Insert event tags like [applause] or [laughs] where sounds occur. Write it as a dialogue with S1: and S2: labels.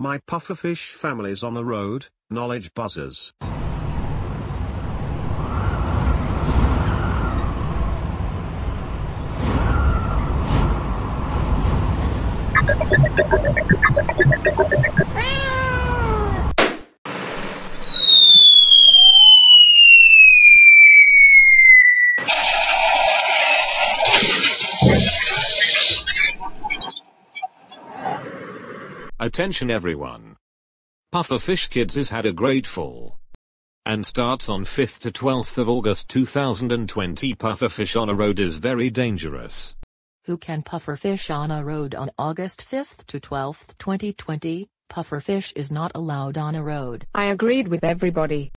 S1: My pufferfish family's on the road, knowledge buzzers. [laughs]
S2: Attention everyone. Pufferfish Kids has had a great fall. And starts on 5th to 12th of August 2020 Pufferfish on a road is very dangerous.
S3: Who can pufferfish on a road on August 5th to 12th 2020? Pufferfish is not allowed on a road.
S4: I agreed with everybody.